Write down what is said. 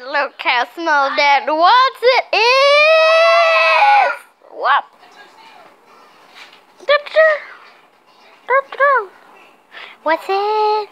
Look how small that was! It is. What? What's it?